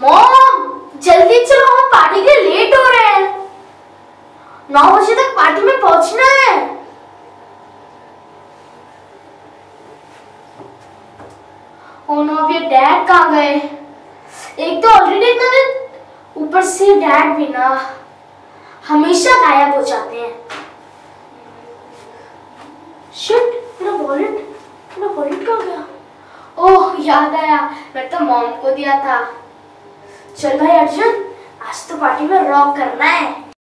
Mom, जल्दी चलो, हम पार्टी के लेट हो रहे हैं। नौ बजे तक पार्टी में पहुँचना है। ओ नो, अब ये डैड कहाँ गए? एक तो ऑलरेडी इतना दिन ऊपर से डैड भी ना, हमेशा गायब हो जाते हैं। शिट मेरा वॉलेट मेरा वॉलेट कहाँ गया? ओह, याद आया, मैं तो मॉम को दिया था। चल भाई अर्जुन आज तो पार्टी में रॉक करना है।